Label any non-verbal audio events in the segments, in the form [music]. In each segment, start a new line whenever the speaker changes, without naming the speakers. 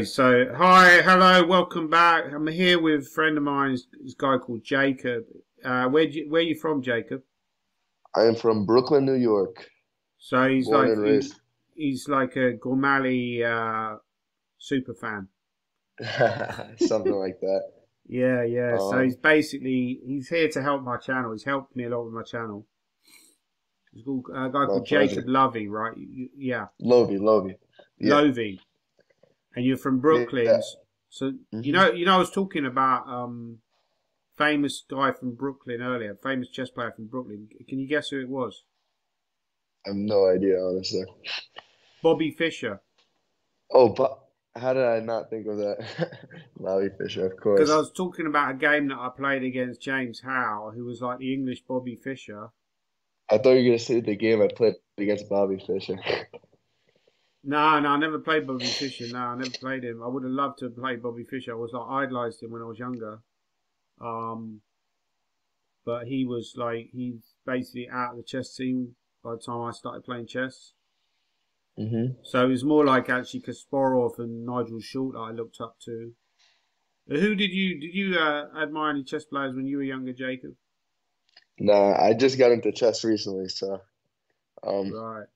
So, hi, hello, welcome back. I'm here with a friend of mine, this guy called Jacob. Uh, where you, where you from, Jacob?
I am from Brooklyn, New York.
So he's
Born
like he's, he's like a Gormally uh, super fan. [laughs]
Something like that. [laughs]
Yeah, yeah. so
Um,
he's basically he's here to help my channel. He's helped me a lot with my channel. He's called, a guy called
pleasure.
Jacob Lovi, right? Yeah,
Lovi, Lovi. Yeah.
Lovi. And you're from Brooklyn.
Yeah.
So
Mhm.
you know, you know, I was talking about um, famous guy from Brooklyn earlier, famous chess player from Brooklyn. Can you guess who it was?
I have no idea, honestly.
Bobby Fischer.
Oh, but how did I not think of that? [laughs] Bobby Fischer, of course.
Because I was talking about a game that I played against James Howell, who was like the English Bobby Fischer.
I thought you were gonna say the game I played against Bobby Fischer. [laughs]
No, no, I never played Bobby Fischer. No, I never played him. I would have loved to have played Bobby Fischer. I was like idolized him when I was younger. Um, but he was like he's basically out of the chess team by the time I started playing chess.
hmm
So it was more like actually Kasparov and Nigel Short that I looked up to. Who did you did you uh, admire any chess players when you were younger, Jacob?
Nah, I just got into chess recently, so um,
Right,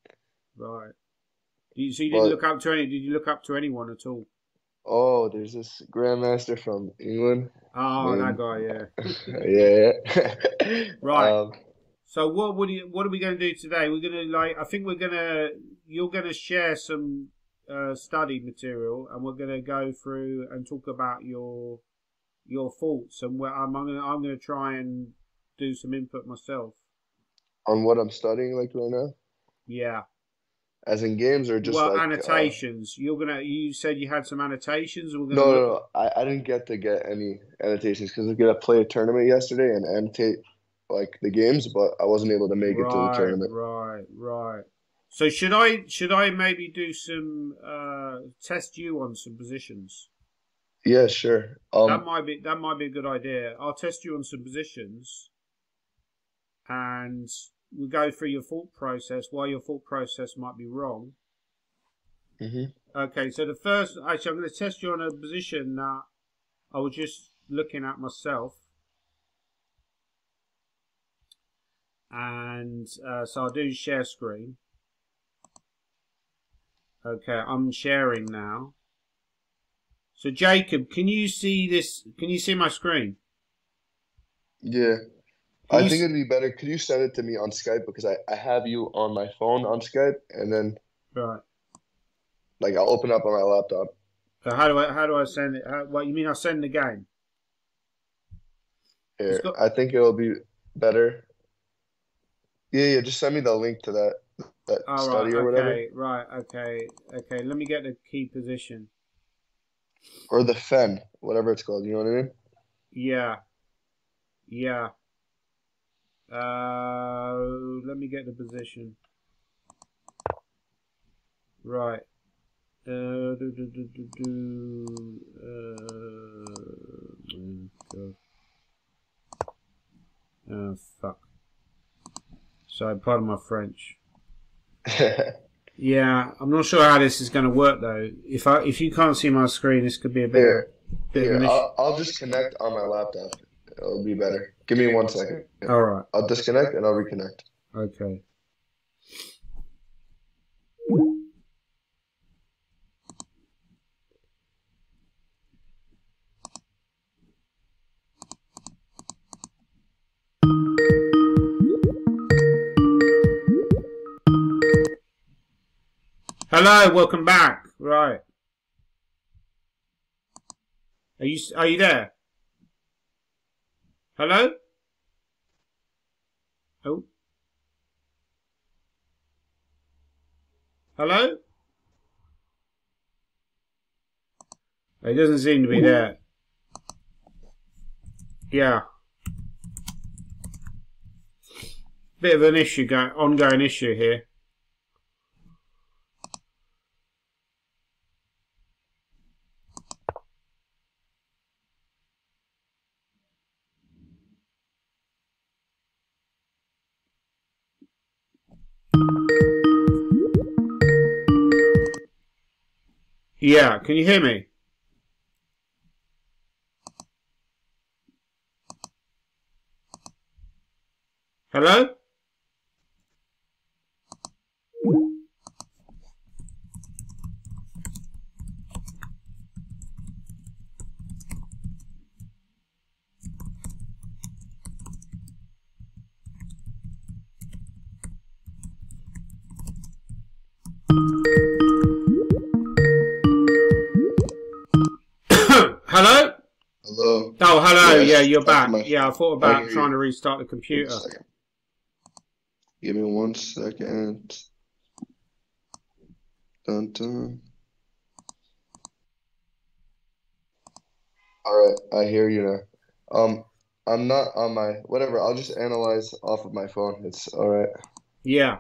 right. You, so you didn't
Well-
look up to any? Did you look up to anyone at all?
oh, there's this grandmaster from England.
Oh,
Um,
that guy, yeah. [laughs]
Yeah, yeah. [laughs]
Right.
Um,
So what would you, what are we going to do today? We're going to like I think we're going to you're going to share some uh, study material and we're going to go through and talk about your your thoughts and where I'm I'm going to, I'm going to try and do some input myself.
on what I'm studying like right now,
Yeah.
As in games or just
well,
like uh,
annotations. You're gonna. You said you had some annotations. We're
No,
gonna.
no,
look-
no. I, I didn't get to get any annotations because I was gonna play a tournament yesterday and annotate like the games, but I wasn't able to make it to the tournament.
right, right. So should I should I maybe do some uh, test you on some positions?
Yeah, sure.
that
Um,
might be that might be a good idea. I'll test you on some positions, and we'll go through your thought process. Why your thought process might be wrong.
mhm.
Okay, so the first actually I'm going to test you on a position that I was just looking at myself, and uh, so I'll do share screen. Okay, I'm sharing now. So Jacob, can you see this? Can you see my screen?
Yeah.
Can
I think it'd be better. Could you send it to me on Skype because I, I have you on my phone on Skype and then
Right.
like I'll open up on my laptop.
So how do I how do I send it? How, what you mean? I send the game?
Here,
got-
I think it'll be better. Yeah, yeah. Just send me the link to that that
Oh,
study
right.
or whatever,
Okay. Right. Okay. Okay. Let me get the key position.
or the FEN, whatever it's called. You know what I mean?
Yeah. Yeah. Uh, let me get the position. Right. Uh, do, do, do, do, do, uh, oh. Oh, fuck. Sorry, pardon my French. [laughs] Yeah, I'm not sure how this is going to work though. If I if you can't see my screen, this could be a bit,
Here,
bit
here. I'll I'll just connect on my laptop. It'll be better. Give me one second.
All right.
I'll disconnect and I'll reconnect.
Okay. Hello, welcome back. Right. Are you are you there? Hello? Oh. Hello? It doesn't seem to be there. Yeah. Bit of an issue, going, ongoing issue here. Yeah, can you hear me? Hello? Hello. Oh, hello.
Yes,
yeah, you're back.
my-
yeah, I thought about
hear
trying
you.
to restart the computer.
Give me one second. Dun, dun. All right, I hear you now. Um, I'm not on my whatever. I'll just analyze off of my phone. It's all right.
Yeah.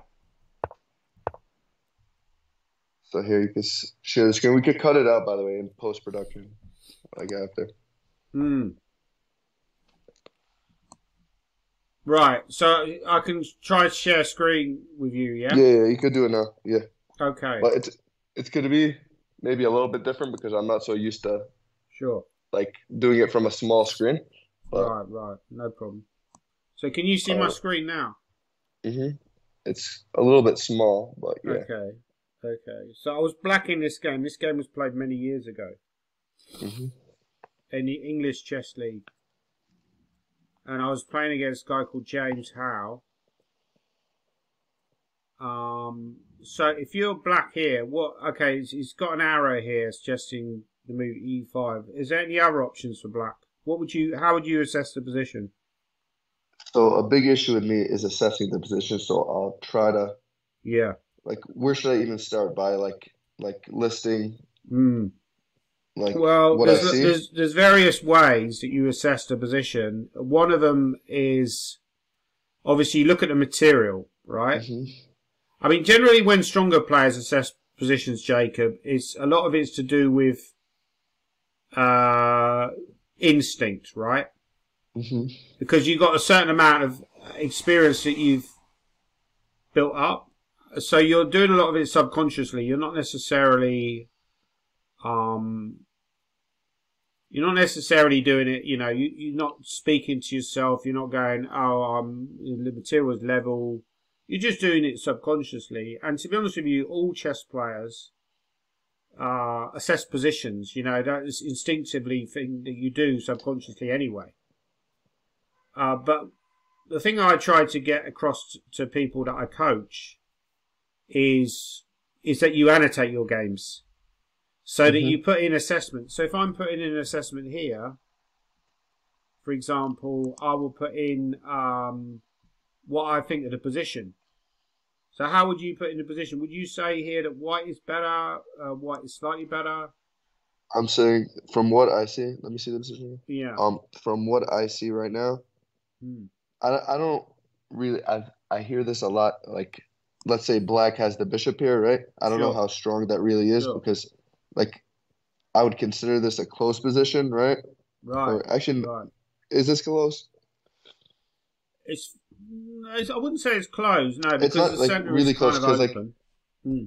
So here you can share the screen. We could cut it out, by the way, in post production. I Like after.
Hmm. Right. So I can try to share screen with you, yeah?
Yeah, yeah, you could do it now. Yeah,
Okay.
but it's it's gonna be maybe a little bit different because I'm not so used to
Sure.
like doing it from a small screen. But
Right, right. No problem. So can you see my screen now?
hmm it's a little bit small, but yeah.
Okay. Okay. So I was black in this game. This game was played many years ago
hmm
in the English Chess League. And I was playing against a guy called James Howell. Um, so if you're black here, what? Okay, he's, got an arrow here suggesting the move e5. Is there any other options for black? What would you? How would you assess the position?
So a big issue with me is assessing the position. So I'll try to
Yeah.
like where should I even start by like like listing
Mm.
Like
Well, there's, there's there's various ways that you assess the position. One of them is obviously you look at the material, right?
Mhm.
I mean, generally when stronger players assess positions, Jacob, it's a lot of it's to do with uh, instinct, right?
Mhm.
Because you've got a certain amount of experience that you've built up, so you're doing a lot of it subconsciously. You're not necessarily, um, you're not necessarily doing it. You know, you, you're not speaking to yourself. You're not going, "Oh, um, the material's level." You're just doing it subconsciously. And to be honest with you, all chess players uh, assess positions. You know, that is instinctively thing that you do subconsciously anyway. Uh, but the thing I try to get across to people that I coach is is that you annotate your games so that
Mhm.
you put in assessment. So if I'm putting in an assessment here, for example, I will put in um, what I think of the position. So how would you put in the position? Would you say here that white is better, uh, white is slightly better?
I'm saying from what I see, let me see the position.
Yeah.
Um, from what I see right now,
Hmm.
I I don't really I I hear this a lot. Like, let's say black has the bishop here, right? I don't know how strong that really is
Sure.
because, like, I would consider this a close position, right?
Right.
Or actually,
Right.
is this close?
It's, it's I wouldn't say it's closed, no, because
not,
the
like,
centre
really
is kind
close,
of
'cause, like.
Hmm.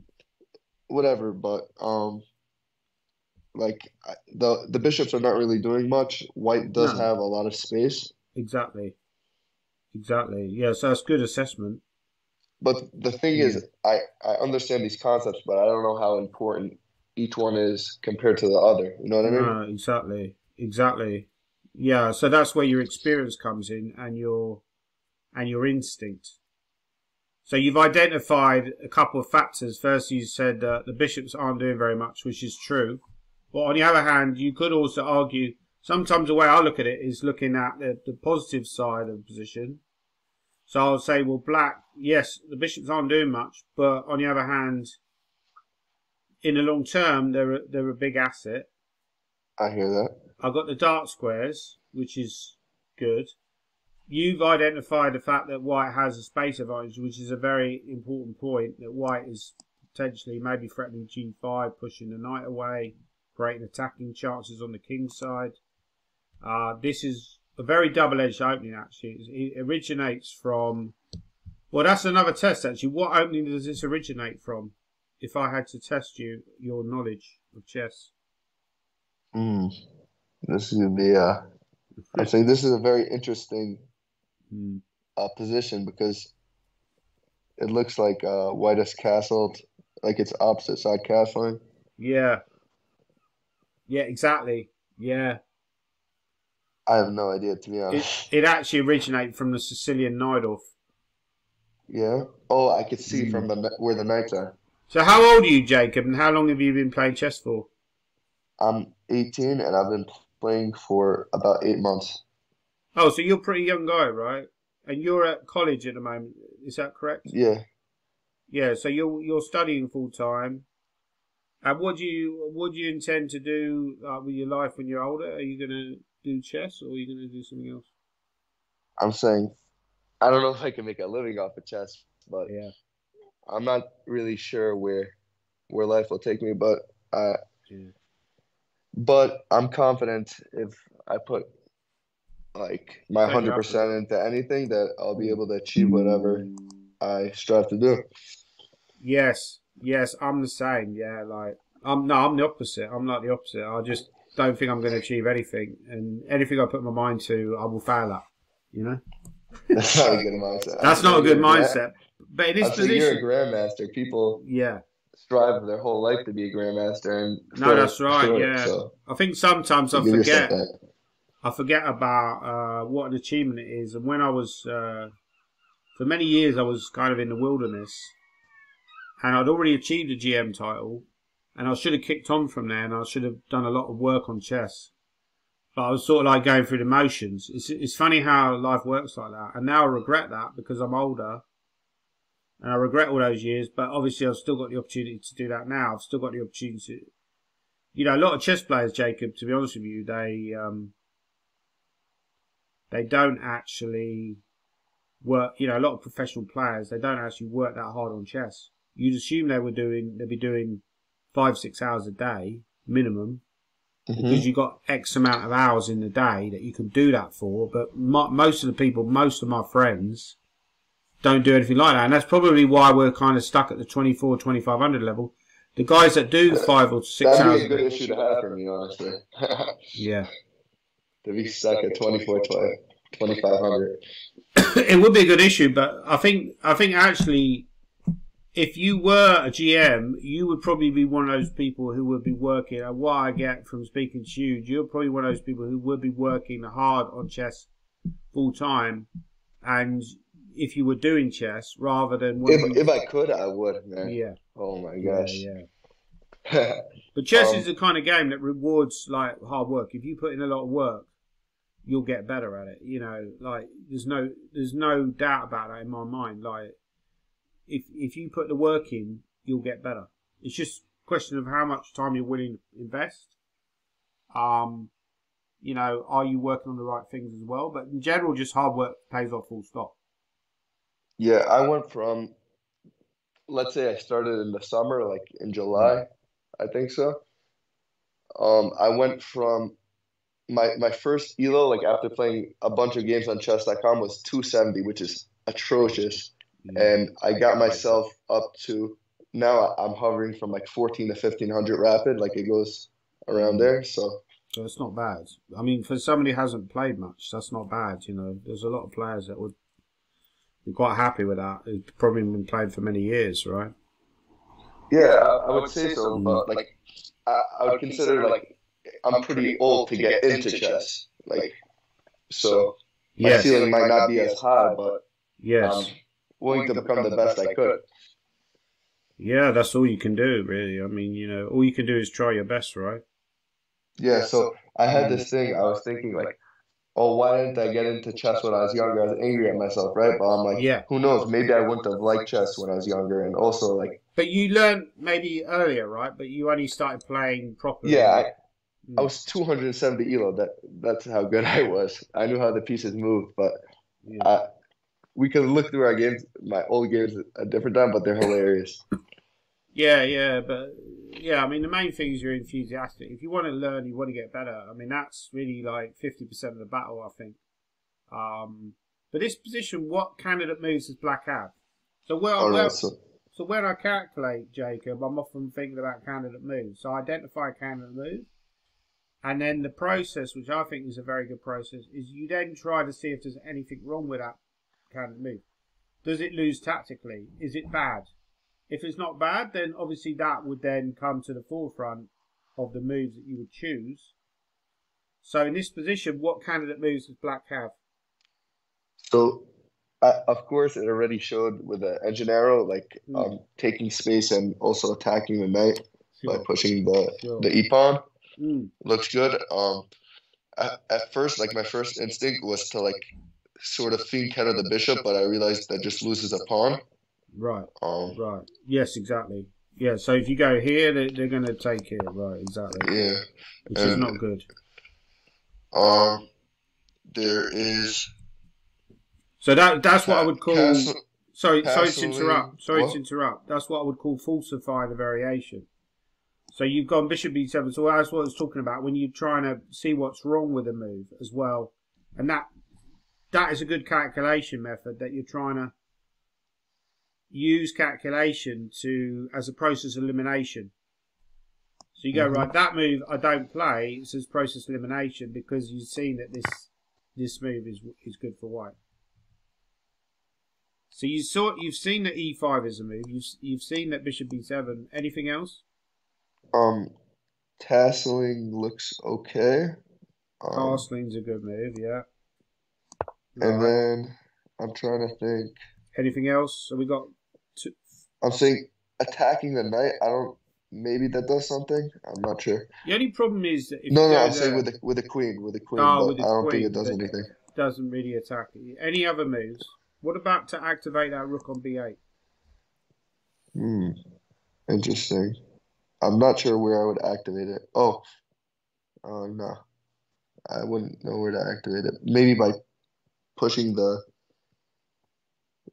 Whatever, but um, like the the bishops are not really doing much. White does
No.
have a lot of space,
Exactly. Exactly. Yeah, so it's good assessment.
but the thing is, I I understand these concepts, but I don't know how important each one is compared to the other. You know what I mean?
No, exactly. Exactly. Yeah, so that's where your experience comes in and your and your instinct. So you've identified a couple of factors. First, you said uh, the bishops aren't doing very much, which is true. But on the other hand, you could also argue. Sometimes the way I look at it is looking at the, the positive side of the position. So I'll say, well, black, yes, the bishops aren't doing much, but on the other hand, in the long term, they're a, they're a big asset.
I hear that.
I've got the dark squares, which is good. You've identified the fact that white has a space advantage, which is a very important point. That white is potentially maybe threatening g5, pushing the knight away, creating attacking chances on the king side. Uh, this is a very double-edged opening. Actually, it originates from. Well, that's another test. Actually, what opening does this originate from? If I had to test you, your knowledge. of chess?
Mm. This is gonna be uh I think this is a very interesting
Mm.
uh, position because it looks like uh white is castled, like it's opposite side castling.
Yeah. Yeah, exactly. Yeah.
I have no idea to be honest.
it actually originated from the Sicilian Najdorf.
Yeah. Oh, I could see
Mm.
from the where the knights are.
So how old are you, Jacob, and how long have you been playing chess for?
I'm 18 and I've been playing for about eight months.
Oh, so you're a pretty young guy, right? And you're at college at the moment. Is that correct?
Yeah.
Yeah. So you're you're studying full time. And what do you what do you intend to do uh, with your life when you're older? Are you going to do chess, or are you going to do something else?
I'm saying I don't know if I can make a living off of chess, but
Yeah.
I'm not really sure where where life will take me, but I
Yeah.
but I'm confident if I put like my 100% into anything that I'll be able to achieve whatever I strive to do.
Yes, yes, I'm the same. Yeah, like I'm no, I'm the opposite. I'm like the opposite. I just don't think I'm going to achieve anything, and anything I put my mind to, I will fail at. You know, [laughs]
That's not a good mindset.
that's not a good mindset. But in this
I'd you're a grandmaster. People
yeah,
strive their whole life to be a grandmaster, and
No, that's right,
short,
yeah.
So
I think sometimes I forget. I forget about uh, what an achievement it is. And when I was, uh, for many years, I was kind of in the wilderness, and I'd already achieved a GM title, and I should have kicked on from there, and I should have done a lot of work on chess. But I was sort of like going through the motions. It's it's funny how life works like that, and now I regret that because I'm older, and I regret all those years. But obviously, I've still got the opportunity to do that now. I've still got the opportunity. To, you know, a lot of chess players, Jacob. To be honest with you, they um, they don't actually work. You know, a lot of professional players they don't actually work that hard on chess. You'd assume they were doing they'd be doing five six hours a day minimum
Mhm.
because you've got X amount of hours in the day that you can do that for. But mo most of the people, most of my friends, don't do anything like that, and that's probably why we're kind of stuck at the 24, 2500 level. The guys that do five or six
That'd
hours,
be a good issue to have for me, honestly.
yeah, [laughs]
to be stuck at 24, 20, 2500. [coughs]
it would be a good issue. But I think I think actually, if you were a GM, you would probably be one of those people who would be working. And what I get from speaking to you, you're probably one of those people who would be working hard on chess full time, and if you were doing chess rather than
If, if I could, I would, man.
yeah,
Oh my
yeah,
gosh.
yeah. [laughs] But chess
Um,
is the kind of game that rewards like hard work. If you put in a lot of work, you'll get better at it. You know, like there's no there's no doubt about that in my mind. Like if if you put the work in, you'll get better. It's just a question of how much time you're willing to invest. Um, you know, are you working on the right things as well? But in general, just hard work pays off full stop.
Yeah, I went from, let's say I started in the summer, like in July, I think so. Um, I went from my my first elo, like after playing a bunch of games on chess.com, was 270, which is atrocious. And I got myself up to now I'm hovering from like 14 to 1500 rapid, like it goes around there. So
So it's not bad. I mean, for somebody who hasn't played much, that's not bad. You know, there's a lot of players that would be quite happy with that. Who've probably been playing for many years, right?
yeah, I, I would say so, but like I, I would consider like I'm pretty old to get into chess. Like so my
Yes,
ceiling might not be as high, but
yes,
um, willing to become the best I could.
yeah. That's all you can do, really. I mean, you know, all you can do is try your best, right?
Yeah, so I had this thing, I was thinking like, oh, why didn't I get into chess when I was younger? I was angry at myself, right? But I'm like,
Yeah.
who knows? Maybe I wouldn't have liked chess when I was younger, and also like,
But you learned maybe earlier, right? But you only started playing properly.
yeah, I,
Mm.
I was 270 elo. That that's how good I was. I knew how the pieces moved, but
Yeah.
I, we could look through our games, my old games at a different time, but they're hilarious.
Yeah, yeah, but yeah, I mean, the main thing is you're enthusiastic. If you want to learn, you want to get better. I mean, that's really like fifty percent of the battle, I think. Um, but this position, what candidate moves does Black have? So where,
All
where
So
when I calculate, Jacob, I'm often thinking about candidate moves. So I identify a candidate move, and then the process, which I think is a very good process, is you then try to see if there's anything wrong with that candidate move. Does it lose tactically? Is it bad? If it's not bad, then obviously that would then come to the forefront of the moves that you would choose. So in this position, what candidate moves does black have?
So, uh, of course, it already showed with the engine arrow, like
Mm.
um, taking space and also attacking the knight by pushing the
Sure.
the e pawn.
Mm.
Looks good. Um, at, at first, like my first instinct was to like sort of think counter the bishop, but I realized that just loses a pawn.
Right,
Um,
right. Yes, exactly. Yeah, so if you go here, they're, they're going to take here. Right, exactly.
yeah.
Which is not good.
Um, there is
So that that's what I would call.
Castle-
Sorry, sorry to interrupt. Sorry
what?
to interrupt. That's what I would call falsify the variation. So you've gone bishop b7. So that's what I was talking about when you're trying to see what's wrong with a move as well, and that that is a good calculation method that you're trying to use calculation to as a process elimination. So you go
Mhm.
right. That move I don't play. It says process elimination because you've seen that this this move is is good for white. So you saw you've seen that e5 is a move. You've you've seen that bishop b7. Anything else?
um castling looks okay. Um,
Castling's a good move. Yeah.
and then I'm trying to think.
Anything else? So we got
I'm saying attacking the knight. I don't. Maybe that does something. I'm not sure.
the only problem is that if
No, no. I'm saying with the with the queen, with the queen,
Oh, with the
I don't
queen,
think it does anything.
it doesn't really attack it. Any other moves? What about to activate that rook on b8?
Hmm. Interesting. I'm not sure where I would activate it. Oh, oh no. I wouldn't know where to activate it. Maybe by pushing the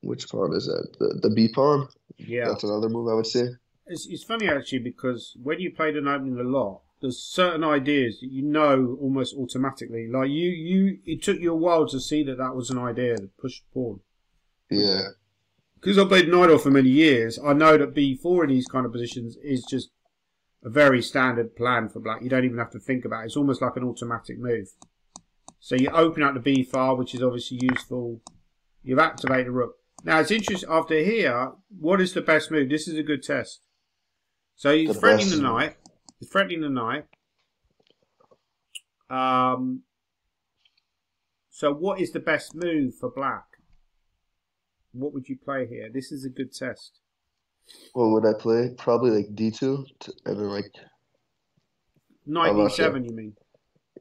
which pawn is that? The the B pawn?
Yeah.
That's another move I would say.
It's, it's funny actually because when you played an opening a lot, there's certain ideas that you know almost automatically. Like you, you, it took you a while to see that that was an idea to push the pawn.
Yeah.
Because I've played Najdorf for many years, I know that b4 in these kind of positions is just a very standard plan for black. You don't even have to think about it. It's almost like an automatic move. So you open up the b file, which is obviously useful. You've activated the rook. Now it's interesting. After here, what is the best move? This is a good test. So you're
The
threatening
best
the knight. You're threatening the knight. Um. So what is the best move for black? What would you play here? This is a good test.
What would I play? Probably like D2 to, and then like
Knight
sure.
e7, you mean?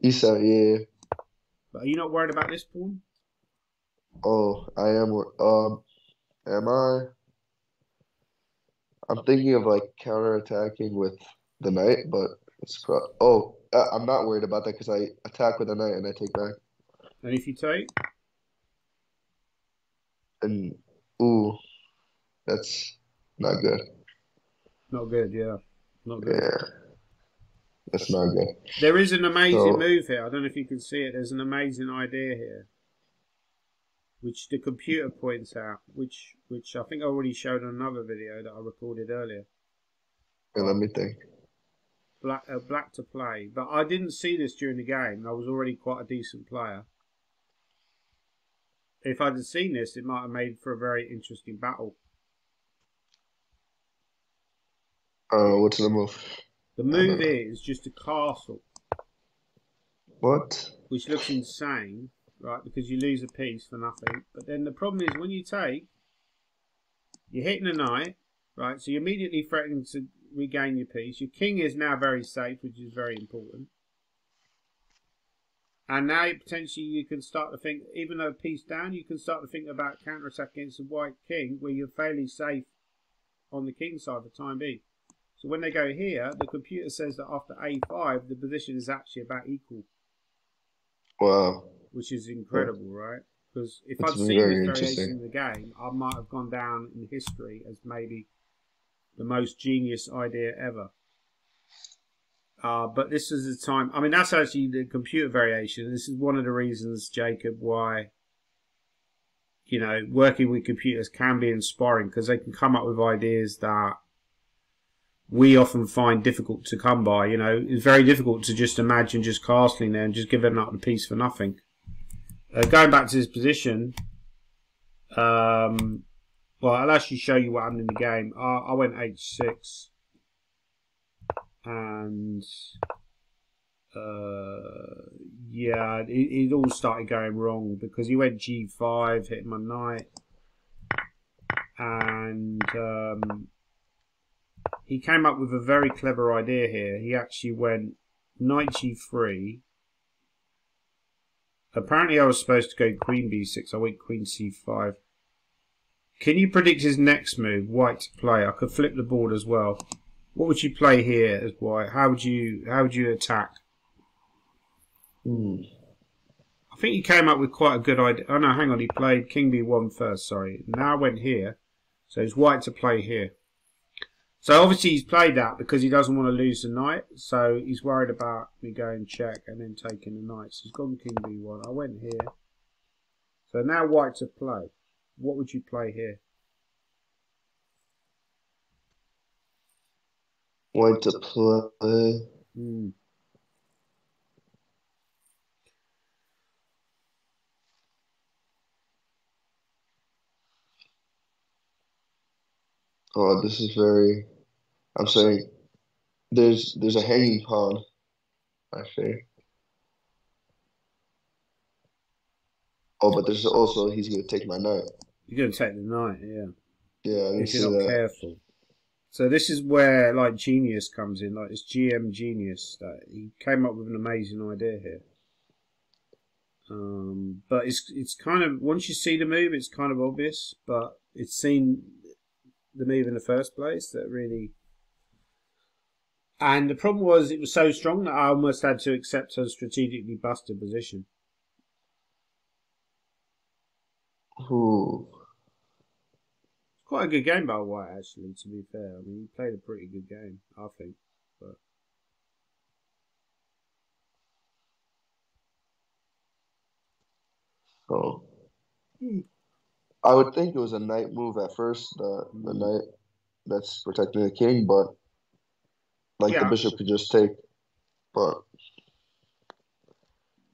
E7. Yeah.
But are you not worried about this pawn?
Oh, I am. Um, am I? I'm thinking of like counterattacking with the knight, but it's pro oh, uh, I'm not worried about that because I attack with the knight and I take back.
And if you take,
And ooh, that's not good.
not good, yeah. Not good.
Yeah, that's not good.
There is an amazing
So-
move here. I don't know if you can see it. There's an amazing idea here. Which the computer points out, which which I think I already showed in another video that I recorded earlier.
And let me think.
Black, uh, black to play, but I didn't see this during the game. I was already quite a decent player. If I'd have seen this, it might have made for a very interesting battle.
Uh, what's the move?
The move is just a castle,
What?
which looks insane, right? Because you lose a piece for nothing. But then the problem is when you take, you're hitting a knight, right? So you're immediately threatening to regain your piece. Your king is now very safe, which is very important. And now potentially you can start to think, even though piece down, you can start to think about counter attack against the white king, where you're fairly safe on the king side for time being. So when they go here, the computer says that after a5, the position is actually about equal,
Wow.
Which is incredible, right? Because if
It's
I'd seen this variation in the game, I might have gone down in history as maybe the most genius idea ever. Uh, but this is the time. I mean, that's actually the computer variation. This is one of the reasons, Jacob, why you know, working with computers can be inspiring because they can come up with ideas that we often find difficult to come by. You know, it's very difficult to just imagine just castling there and just giving up the piece for nothing. Uh, going back to his position, um, well, I'll actually show you what happened in the game. I, I went h6 and uh, yeah, it, it, all started going wrong because he went g5, hitting my knight, and um, he came up with a very clever idea here. He actually went knight g3. Apparently, I was supposed to go queen b6. I went queen c5. Can you predict his next move? White to play. I could flip the board as well. What would you play here as white? How would you how would you attack?
Hmm.
I think he came up with quite a good idea. Oh no, hang on. He played king b1 first. Sorry. Now I went here, so it's white to play here. So obviously he's played that because he doesn't want to lose the knight. So he's worried about me going check and then taking the knight. So he's gone king b1. I went here. So now white to play. What would you play here?
White to play.
Hmm.
Oh, this is very I'm saying there's there's a hanging pawn, I think. Oh, but there's also he's gonna take my knight.
You're gonna take the knight, yeah.
Yeah,
if you're not that. careful. So this is where like genius comes in, like this GM genius that he came up with an amazing idea here. Um, but it's it's kind of once you see the move, it's kind of obvious, but it's seen the move in the first place that really and the problem was it was so strong that I almost had to accept a strategically busted position.
Ooh.
Quite a good game by White, actually, to be fair. I mean, he played a pretty good game, I think. But
Oh. I would think it was a knight move at first, the, the knight that's protecting the king, but like yeah. the bishop could just take, but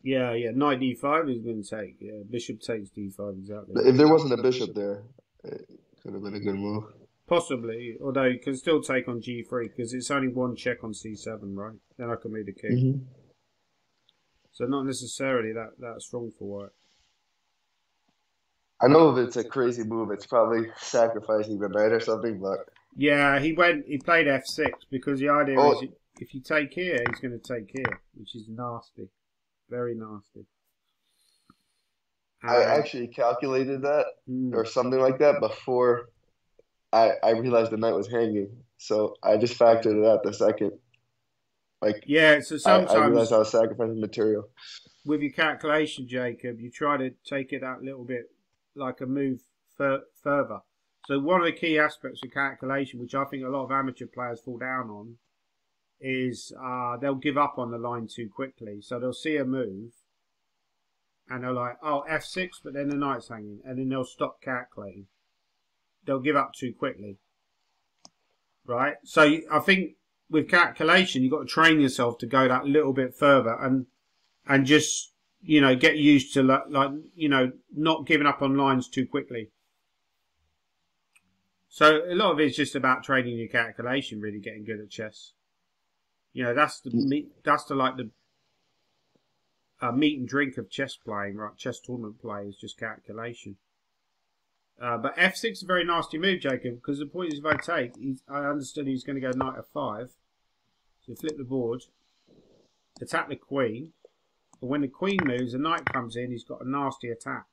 yeah, yeah, knight d5 is going to take. Yeah, bishop takes d5 exactly.
If there wasn't a bishop there, it could have been a good move.
Possibly, although you can still take on g3 because it's only one check on c7, right? Then I can move the king.
Mm-hmm.
So not necessarily that that strong for white.
I know if it's a crazy move, it's probably sacrificing the knight or something, but
yeah, he went. He played f6 because the idea oh. is if you take here, he's going to take here, which is nasty, very nasty.
I actually calculated that mm. or something like that before I I realized the knight was hanging, so I just factored it out the second. Like
yeah, so sometimes I,
I realized I was sacrificing material.
With your calculation, Jacob, you try to take it that little bit like a move fur- further. So one of the key aspects of calculation, which I think a lot of amateur players fall down on, is uh, they'll give up on the line too quickly. So they'll see a move, and they're like, "Oh, f6," but then the knight's hanging, and then they'll stop calculating. They'll give up too quickly, right? So I think with calculation, you've got to train yourself to go that little bit further and and just you know get used to like, like you know not giving up on lines too quickly. So a lot of it's just about training your calculation, really getting good at chess. You know, that's the mm. meat, that's the like the uh, meat and drink of chess playing, right? Chess tournament play is just calculation. Uh, but f6 is a very nasty move, Jacob, because the point is if I take, I understood he's going to go knight f5. So flip the board, attack the queen. But when the queen moves, the knight comes in, he's got a nasty attack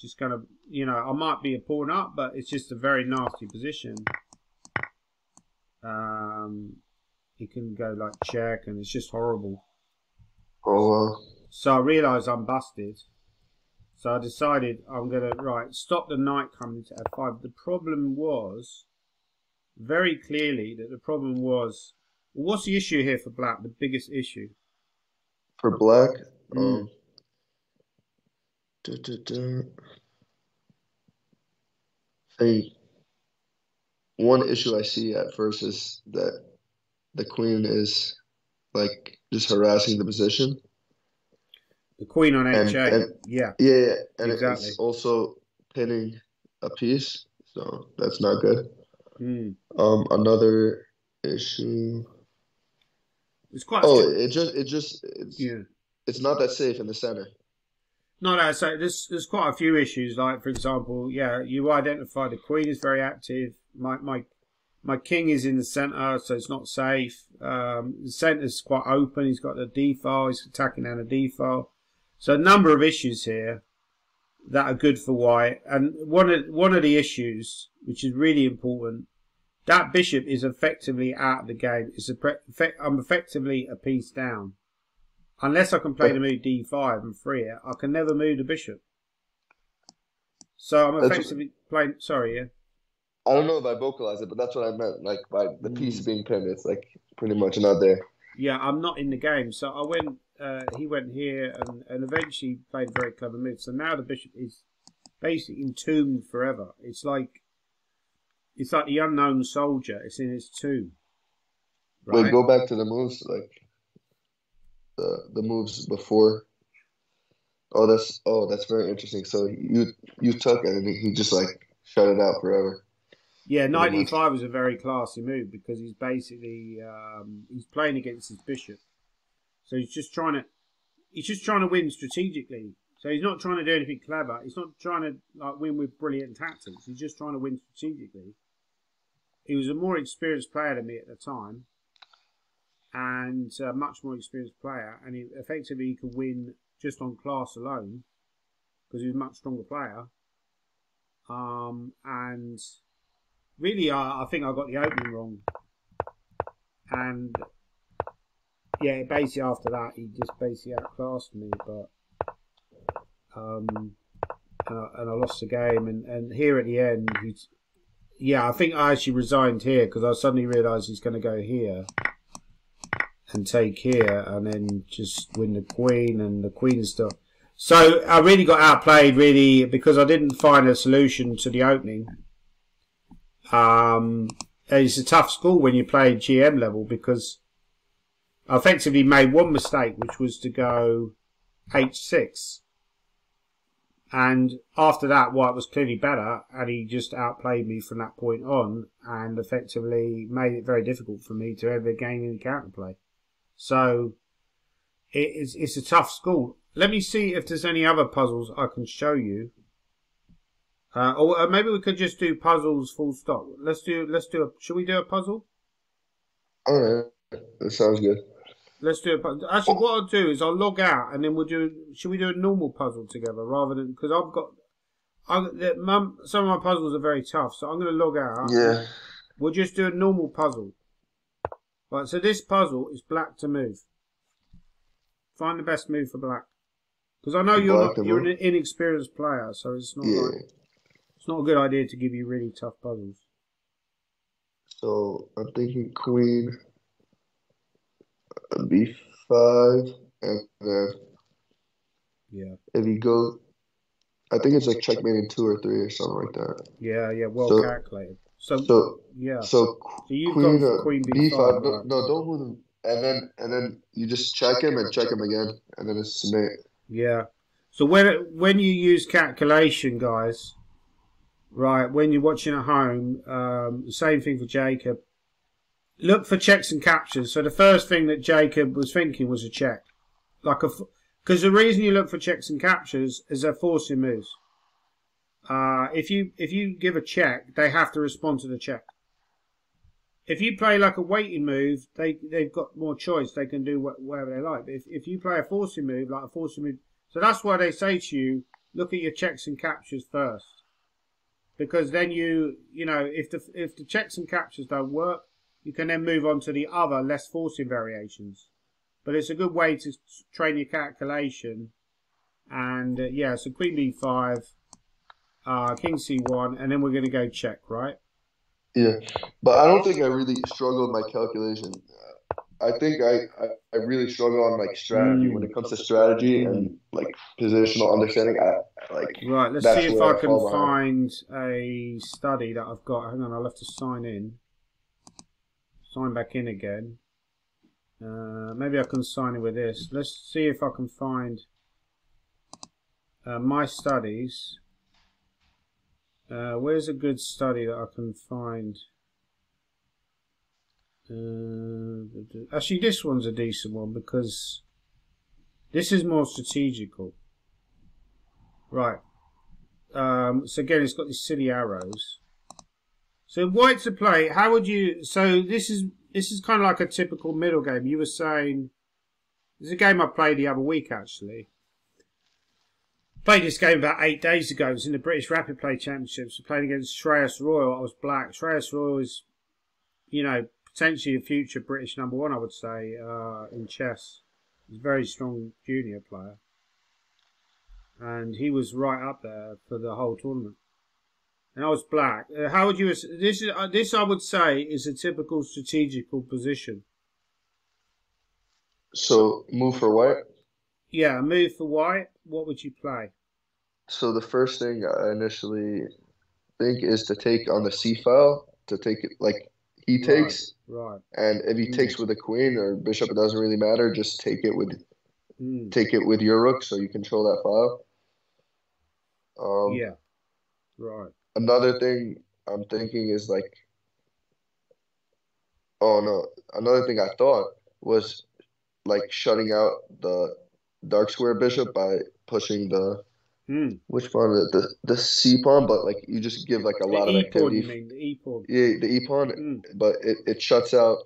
just kind of, you know, I might be a pawn up, but it's just a very nasty position. Um, he can go like check, and it's just horrible.
Oh,
So I realised I'm busted. So I decided I'm going to, right, stop the knight coming to f5. The problem was, very clearly, that the problem was, what's the issue here for black? The biggest issue?
For black? Mm. Um, Da, da, da. one issue I see at first is that the queen is like just harassing the position.
The queen on
And
H8.
and
yeah,
yeah, yeah, and
exactly.
it's also pinning a piece, so that's not good.
Mm.
Um, another issue.
It's quite.
Oh, it just it just it's
yeah.
it's not that safe in the center.
No, no. So there's there's quite a few issues. Like for example, yeah, you identify the queen is very active. My my my king is in the center, so it's not safe. Um, the center's quite open. He's got the d file. He's attacking down a d file. So a number of issues here that are good for white. And one of one of the issues, which is really important, that bishop is effectively out of the game. It's a I'm effectively a piece down. Unless I can play the move d5 and free it, I can never move the bishop. So I'm effectively playing. Sorry, yeah.
I don't know if I vocalized it, but that's what I meant. Like by the piece
Mm.
being pinned, it's like pretty much not there.
Yeah, I'm not in the game. So I went, uh, he went here and, and eventually played a very clever move. So now the bishop is basically entombed forever. It's like, it's like the unknown soldier. It's in his tomb.
Wait, go back to the moves, like the the moves before. Oh, that's oh, that's very interesting. So you you took it and he just like shut it out forever.
Yeah, knight e5 is a very classy move because he's basically um, he's playing against his bishop, so he's just trying to he's just trying to win strategically. So he's not trying to do anything clever. He's not trying to like win with brilliant tactics. He's just trying to win strategically. He was a more experienced player than me at the time, and a much more experienced player, and he, effectively he could win just on class alone because he was a much stronger player. Um, and really, I, I think I got the opening wrong. And yeah, basically after that, he just basically outclassed me. But um, and I, and I lost the game. And, and here at the end, he's yeah, I think I actually resigned here because I suddenly realised he's going to go here and take here, and then just win the queen and the queen stuff. So I really got outplayed, really, because I didn't find a solution to the opening. Um, it's a tough school when you play GM level because I effectively made one mistake, which was to go H6. And after that, White was clearly better, and he just outplayed me from that point on, and effectively made it very difficult for me to ever gain any counterplay. So it is it's a tough school. Let me see if there's any other puzzles I can show you. Uh, or uh, maybe we could just do puzzles full stop. Let's do let's do a. Should we do a puzzle?
All right, that sounds good.
Let's do a puzzle. Actually, what I'll do is I'll log out and then we'll do. Should we do a normal puzzle together rather than because I've got. I some of my puzzles are very tough, so I'm going to log out.
Yeah.
We'll just do a normal puzzle. Right. So this puzzle is black to move. Find the best move for black. Because I know you're not, you're an inexperienced player, so it's not
Yeah.
like, it's not a good idea to give you really tough puzzles.
So I'm thinking queen, uh, b5, and then
Yeah.
if you go, I think it's like checkmate in two or three or something like that.
Yeah, yeah, well
So-
calculated. So,
So
yeah.
so
So you've
queen
gone
uh,
queen
b5.
b5.
No, no, don't move him. And then and then you just check him and check him again, and then it's submit.
Yeah. So when when you use calculation, guys, right? When you're watching at home, um, same thing for Jacob. Look for checks and captures. So the first thing that Jacob was thinking was a check, like a, because the reason you look for checks and captures is they're forcing moves. Uh, if you if you give a check, they have to respond to the check. If you play like a waiting move, they they've got more choice. They can do wh- whatever they like. But if, if you play a forcing move, like a forcing move, so that's why they say to you, look at your checks and captures first, because then you you know if the if the checks and captures don't work, you can then move on to the other less forcing variations. But it's a good way to train your calculation. And uh, yeah, so Queen B5, uh, King C1, and then we're going to go check, right?
Yeah, but I don't think I really struggle with my calculation. I think I, I, I really struggle on like strategy when it comes to strategy and like positional understanding. I like
Right, let's see if I
I
can find a study that I've got. Hang on, I'll have to sign in. Sign back in again. Uh, maybe I can sign in with this. Let's see if I can find uh, my studies. Uh, where's a good study that I can find? Uh, actually, this one's a decent one because this is more strategical. Right. Um, so again, it's got these silly arrows. So white to play. How would you? So this is this is kind of like a typical middle game. You were saying this is a game I played the other week actually. Played this game about eight days ago. It was in the British Rapid Play Championships. We played against Shreyas Royal. I was black. Shreyas Royal is, you know, potentially a future British number one. I would say uh, in chess. He's a very strong junior player and he was right up there for the whole tournament. And I was black. Uh, how would you? This is uh, this I would say is a typical strategical position.
so move for white.
Yeah, move for white. What would you play?
So the first thing I initially think is to take on the C file to take it like he
Right.
takes,
Right.
and if he
Mm.
takes with a queen or bishop, it doesn't really matter. Just take it with
Mm.
take it with your rook, so you control that file. Um,
yeah. Right.
Another thing I'm thinking is like, oh no, another thing I thought was like shutting out the dark square bishop by pushing the
Mm.
which pawn the the, the C pawn, but like you just give like a
The
lot of
e pawn. You
activity.
mean the e pawn?
Yeah, the E pawn,
Mm.
but it, it shuts out.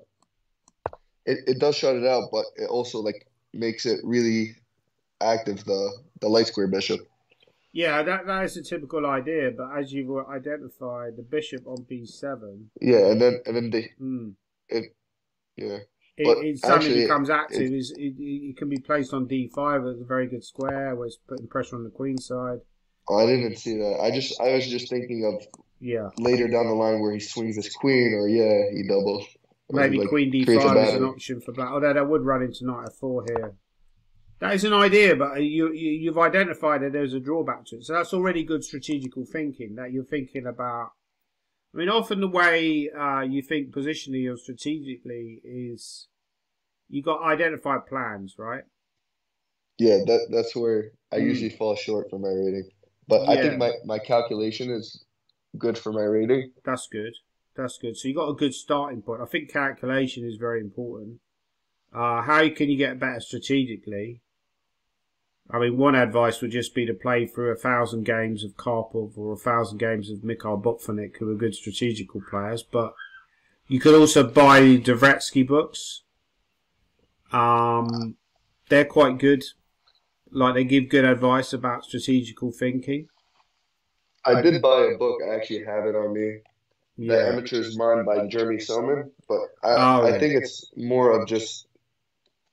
It it does shut it out, but it also like makes it really active. The the light square bishop.
Yeah, that that is a typical idea. But as you've identified, the bishop on b7,
Yeah, and then and then the
mm,
yeah.
It, it suddenly
actually,
becomes active. Is it, it can be placed on d5 as a very good square, where it's putting pressure on the queen side.
Oh, I didn't see that. I just I was just thinking of
Yeah.
later down the line where he swings his queen, or yeah, he doubles.
Maybe
like
queen
creates a
d5 is an option for black. Although that would run into knight f4 here. That is an idea, but you, you you've identified that there's a drawback to it. So that's already good strategical thinking. That you're thinking about. I mean, often the way uh, you think positionally or strategically is you got identified plans, right?
Yeah, that that's where I
Mm.
usually fall short for my rating. But I think my my calculation is good for my rating.
That's good. That's good. So you got a good starting point. I think calculation is very important. Uh, how can you get better strategically? I mean, one advice would just be to play through a thousand games of Karpov or a thousand games of Mikhail Botvinnik, who are good strategical players. But you could also buy Dvoretsky books. Um, they're quite good. Like they give good advice about strategical thinking.
I did buy a book. I actually have it on me. The Amateur's Mind by Jeremy Silman, but I,
Oh,
I
right.
think it's more of just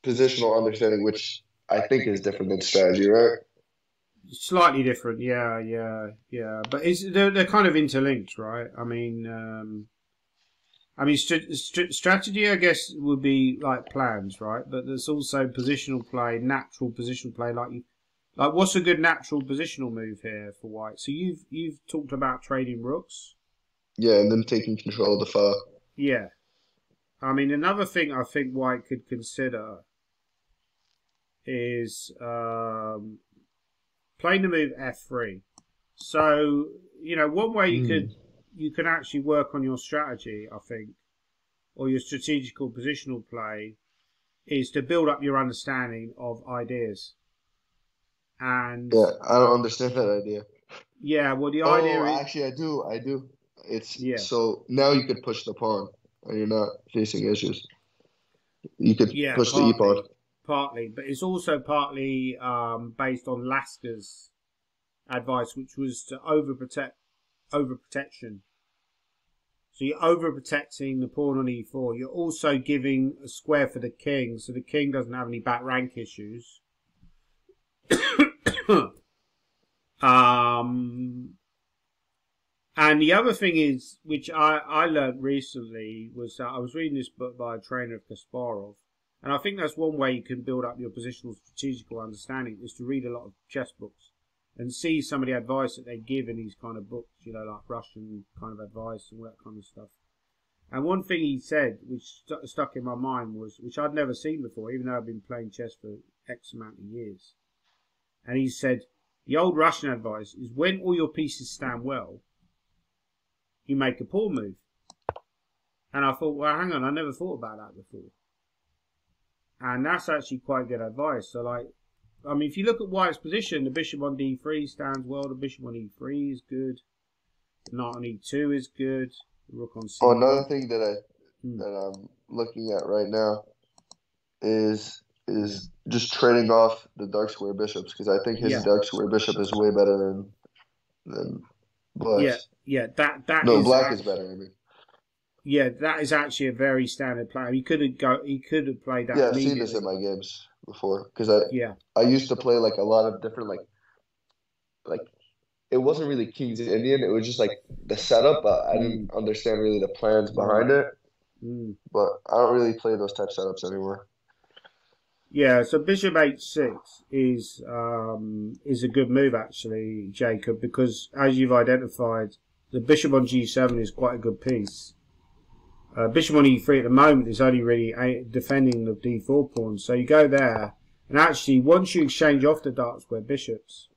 positional understanding, which I think is different than strategy, right?
Slightly different, yeah, yeah, yeah. But it's they're, they're kind of interlinked, right? I mean, um, I mean, st- st- strategy, I guess, would be like plans, right? But there's also positional play, natural positional play. Like, you, like what's a good natural positional move here for white? So you've you've talked about trading rooks,
Yeah, and then taking control of the far.
yeah. I mean, another thing I think white could consider is um, playing the move f3. So you know, one way you
Hmm.
could you can actually work on your strategy, I think, or your strategical positional play, is to build up your understanding of ideas. And
Yeah, I don't understand that idea.
yeah, well, the
Oh,
idea is
actually, I do. I do. It's
Yeah.
so now you could push the pawn, and you're not facing issues. You could
Yeah,
push the e
partly.
pawn.
Partly, but it's also partly um, based on Lasker's advice, which was to overprotect overprotection. So you're overprotecting the pawn on e4. You're also giving a square for the king, so the king doesn't have any back rank issues. [coughs] um, and the other thing is, which I, I learned recently, was that I was reading this book by a trainer of Kasparov, and I think that's one way you can build up your positional strategical understanding is to read a lot of chess books. and see some of the advice that they give in these kind of books, you know, like Russian kind of advice and all that kind of stuff. And one thing he said, which st- stuck in my mind, was which I'd never seen before, even though I've been playing chess for X amount of years. And he said, the old Russian advice is when all your pieces stand well, you make a poor move. And I thought, well, hang on, I never thought about that before. And that's actually quite good advice. So, like, I mean, if you look at White's position, the bishop on d3 stands well, the bishop on e3 is good, the knight on e2 is good, the rook on c.
Oh, another thing that I
Hmm.
that I'm looking at right now is is just trading off the dark square bishops because I think his
Yeah.
dark square bishop is way better than than black's.
Yeah, yeah, that that
No,
is
black
act-
is better. I mean,
Yeah, that is actually a very standard play. He could have go. He could have played that.
yeah, I've seen this in my games before because I
Yeah,
I used to play like a lot of different like like it wasn't really King's Indian. It was just like the setup, but I didn't understand really the plans behind it.
mm.
But I don't really play those type setups anymore.
yeah. So bishop h6 is um is a good move actually, Jacob, because as you've identified, the bishop on g7 is quite a good piece. Uh, bishop on e3 at the moment is only really a- defending the d4 pawn. So you go there, and actually once you exchange off the dark square bishops,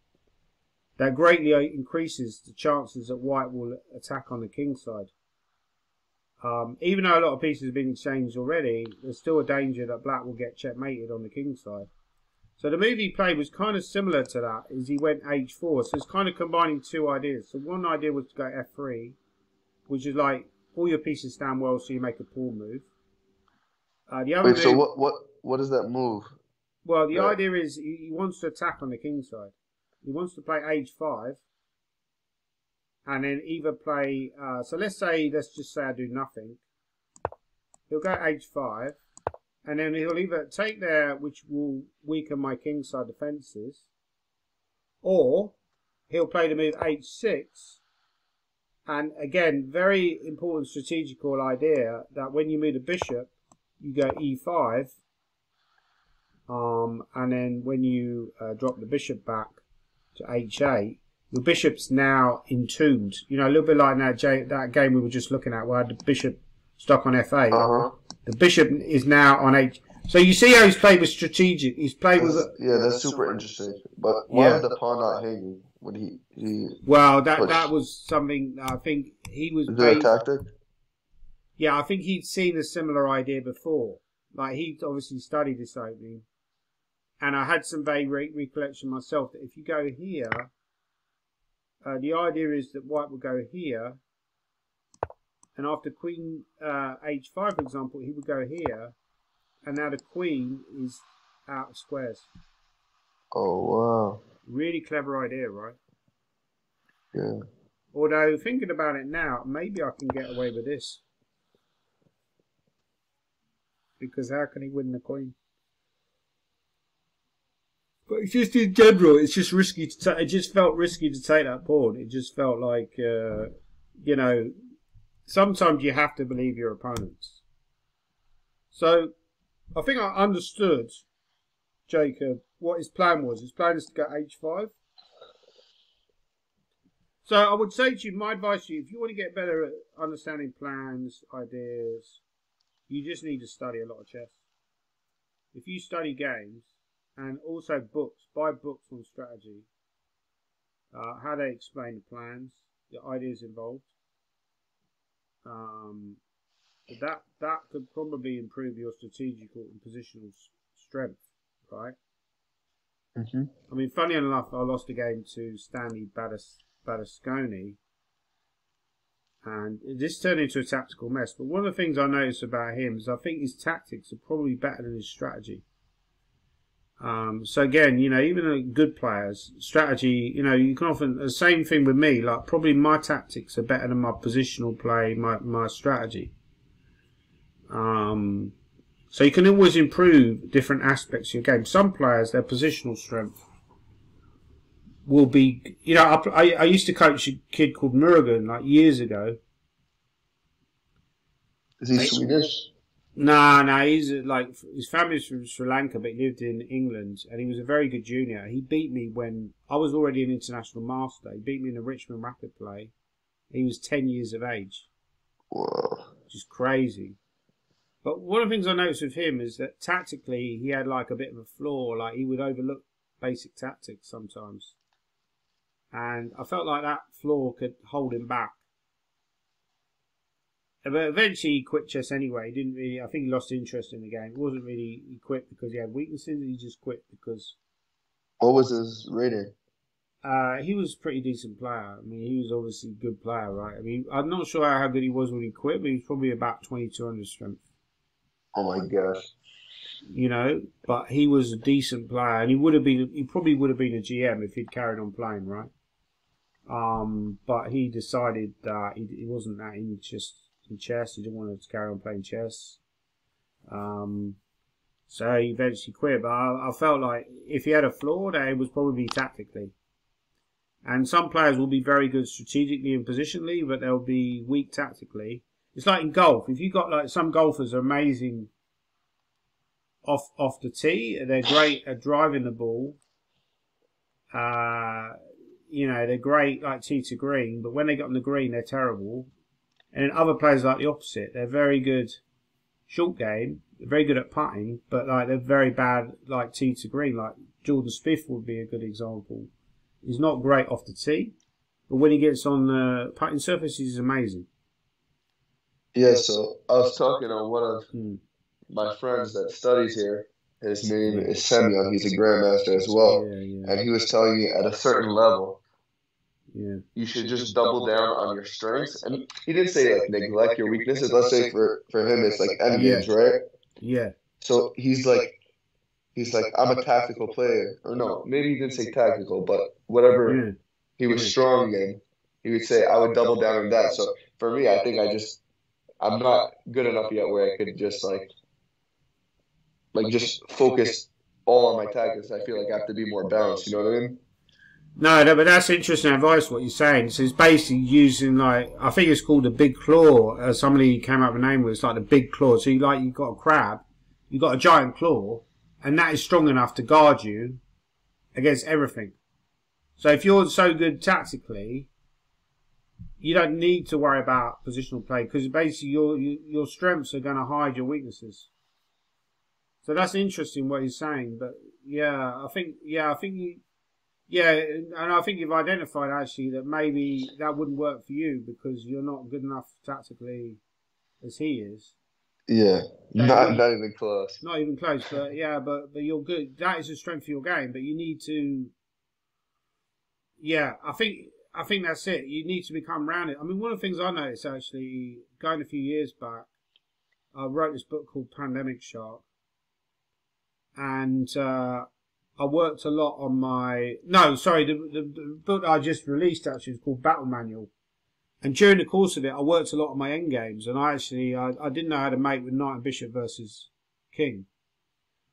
that greatly increases the chances that white will attack on the king side. Um, even though a lot of pieces have been exchanged already, there's still a danger that black will get checkmated on the king side. So the move he played was kind of similar to that, is he went h4. So it's kind of combining two ideas. So one idea was to go f3, which is like all your pieces stand well, so you make a pawn move. Uh, the other
Wait, so what what what is that move?
well, the
Yeah.
idea is he, he wants to attack on the king side. He wants to play h5, and then either play. Uh, so let's say, let's just say I do nothing. He'll go h5, and then he'll either take there, which will weaken my king side defences, or he'll play the move h6. And again, very important strategical idea that when you move the bishop, you go e5 um, and then when you uh, drop the bishop back to h8, your bishop's now entombed. You know, a little bit like that, J- that game we were just looking at where the bishop stuck on f8.
Uh huh.
The bishop is now on h. So you see how he's played with strategic. He's played with.
Yeah, that's super interesting. But why
Yeah.
was the pawn not hanging when he he?
Well, that
Push.
that was something I think he was.
Is there a tactic?
Yeah, I think he'd seen a similar idea before. Like he'd obviously studied this opening, and I had some vague re- recollection myself that if you go here, uh, the idea is that White will go here, and after Queen uh, H5, for example, he would go here, and now the Queen is out of squares.
Oh wow.
Really clever idea, right?
Yeah.
Although thinking about it now, maybe I can get away with this. Because how can he win the queen? But it's just in general, it's just risky to ta- It just felt risky to take that pawn. It just felt like, uh, you know, sometimes you have to believe your opponents. So, I think I understood, Jacob, what his plan was. His plan is to go h5. So I would say to you, my advice to you, if you want to get better at understanding plans, ideas, you just need to study a lot of chess. If you study games and also books, buy books on strategy, uh, how they explain the plans, the ideas involved, um, that that could probably improve your strategical and positional s- strength, right?
Mm-hmm.
I mean, funny enough, I lost a game to Stanley Batis- Batisconi, and this turned into a tactical mess. But one of the things I noticed about him is I think his tactics are probably better than his strategy. Um, so again, you know, even a good players, strategy, you know, you can often the same thing with me. Like probably my tactics are better than my positional play, my my strategy. Um, so you can always improve different aspects of your game. Some players, their positional strength will be, you know, I, I, used to coach a kid called Murugan like years ago.
Is he. Swedish?
Nah, nah, he's uh, like his family's from Sri Lanka, but he lived in England, and he was a very good junior. He beat me when I was already an international master. He beat me in the Richmond Rapid play. He was ten years of age,
Whoa.
which is crazy. But one of the things I noticed with him is that tactically he had like a bit of a flaw. Like he would overlook basic tactics sometimes, and I felt like that flaw could hold him back. But eventually he quit chess anyway. He didn't really. I think he lost interest in the game. It wasn't really he quit because he had weaknesses. He just quit because
What was his rating?
uh, he was a pretty decent player. I mean, he was obviously a good player, right? I mean, I'm not sure how good he was when he quit, but he was probably about 2200 strength.
Oh my gosh.
you know, but he was a decent player, and he would have been. He probably would have been a GM if he'd carried on playing, right? Um, but he decided that he, he wasn't that interested in chess. He didn't want to carry on playing chess. Um, so he eventually quit. But I, I felt like if he had a flaw, that it was probably tactically. And some players will be very good strategically and positionally, but they'll be weak tactically. It's like in golf. If you've got like some golfers are amazing off off the tee, they're great at driving the ball. Uh, you know, they're great like tee to green, but when they get on the green, they're terrible. And then other players like the opposite. They're very good short game, they're very good at putting, but like they're very bad like tee to green. Like Jordan Spieth would be a good example. He's not great off the tee, but when he gets on the putting surface, he's amazing.
Yeah, so I was talking to one of
Hmm.
my friends that studies here. His name is Semyon. He's a grandmaster as well.
Yeah, yeah,
And he was telling me at a certain level,
yeah.
you should just double down on your strengths. And he didn't say like neglect your weaknesses. Let's say for for him it's like endgames, right?
Yeah,
So he's like, he's like, I'm a tactical player, or no, maybe he didn't say tactical, but whatever he was strong in, he would say I would double down on that. So for me, I think I just, I'm not good enough yet where I could just like, like just focus all on my tactics. I feel like I have to be more balanced. You know what I mean?
No, no, but that's interesting advice. What you're saying. So it's basically using like I think it's called a big claw. Uh, somebody came up with a name with it's like the big claw. So you like you've got a crab, you've got a giant claw, and that is strong enough to guard you against everything. So if you're so good tactically, you don't need to worry about positional play because basically your your strengths are going to hide your weaknesses. So that's interesting what he's saying. But yeah, I think yeah, I think you. Yeah, and I think you've identified actually that maybe that wouldn't work for you because you're not good enough tactically as he is.
Yeah, not not even close.
Not even close, but yeah, but but you're good. That is a strength of your game, but you need to. Yeah, I think I think that's it. You need to become rounded. I mean, one of the things I noticed actually going a few years back, I wrote this book called Pandemic Shark, and uh, I worked a lot on my no, sorry, the, the, the book I just released actually is called Battle Manual. And during the course of it, I worked a lot on my end games, and I actually I, I didn't know how to make with knight and bishop versus king,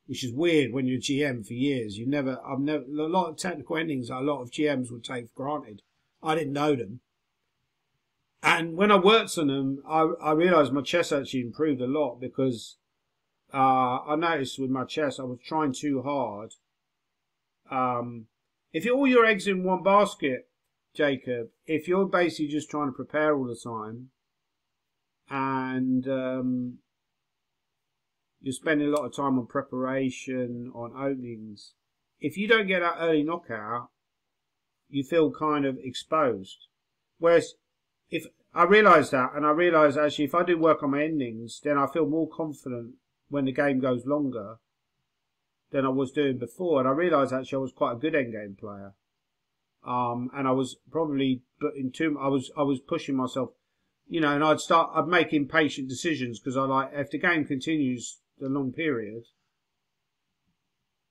which is weird when you're GM for years. You never, I've never a lot of technical endings that a lot of GMs would take for granted. I didn't know them, and when I worked on them, I I realised my chest actually improved a lot because uh, I noticed with my chest I was trying too hard. Um, if you all your eggs in one basket, Jacob, if you're basically just trying to prepare all the time and um, you're spending a lot of time on preparation, on openings, if you don't get that early knockout, you feel kind of exposed. Whereas if I realise that, and I realise actually if I do work on my endings, then I feel more confident when the game goes longer than I was doing before. And I realised actually I was quite a good endgame player. Um, and I was probably putting too. I was I was pushing myself, you know, and I'd start. I'd make impatient decisions because I like if the game continues the long period,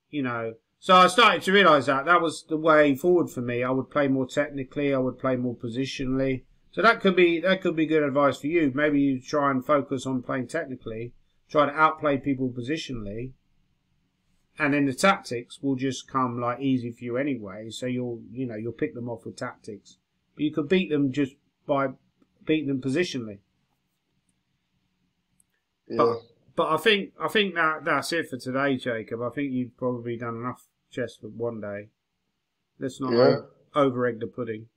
you know. So I started to realise that that was the way forward for me. I would play more technically. I would play more positionally. So that could be that could be good advice for you. Maybe you try and focus on playing technically, try to outplay people positionally, and then the tactics will just come like easy for you anyway. So you'll you know you'll pick them off with tactics, but you could beat them just by beating them positionally.
Yeah.
but I think I think that that's it for today, Jacob. I think you've probably done enough chess for one day. Let's not
Yeah.
over egg the pudding.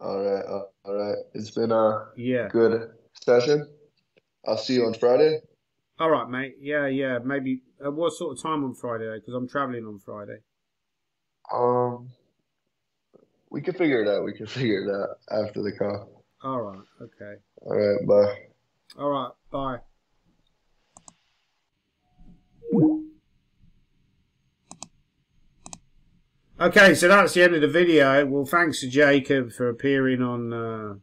All right, all right. It's been a
Yeah.
good session. I'll see you on Friday.
All right, mate. Yeah, yeah. Maybe uh, what sort of time on Friday? Because I'm traveling on Friday.
Um, we can figure it out. We can [laughs] figure it out after the call.
All right. Okay.
All right, bye.
All right. Bye. Okay, so that's the end of the video. Well, thanks to Jacob for appearing on uh,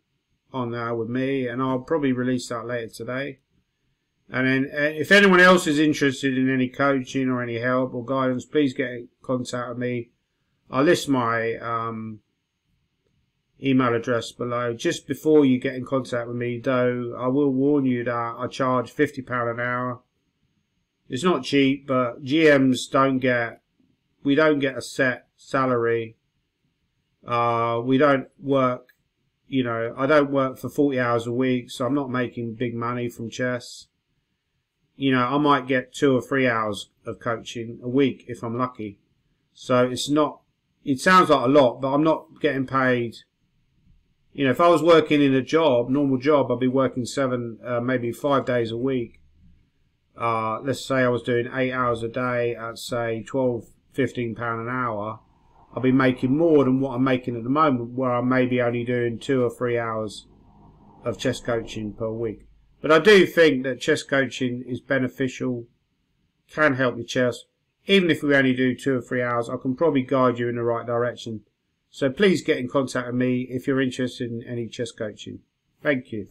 on there with me, and I'll probably release that later today. And then, uh, if anyone else is interested in any coaching or any help or guidance, please get in contact with me. I'll list my um, email address below. Just before you get in contact with me, though, I will warn you that I charge fifty pound an hour. It's not cheap, but GMs don't get. We don't get a set salary. Uh, we don't work. You know, I don't work for forty hours a week, so I'm not making big money from chess. You know, I might get two or three hours of coaching a week if I'm lucky. So it's not. It sounds like a lot, but I'm not getting paid you know, if I was working in a job, normal job, I'd be working seven, uh, maybe five days a week. Uh, let's say I was doing eight hours a day at say 12, 15 pound an hour. I'll be making more than what I'm making at the moment, where I'm maybe only doing two or three hours of chess coaching per week. But I do think that chess coaching is beneficial, can help your chess. Even if we only do two or three hours, I can probably guide you in the right direction. So please get in contact with me if you're interested in any chess coaching. Thank you.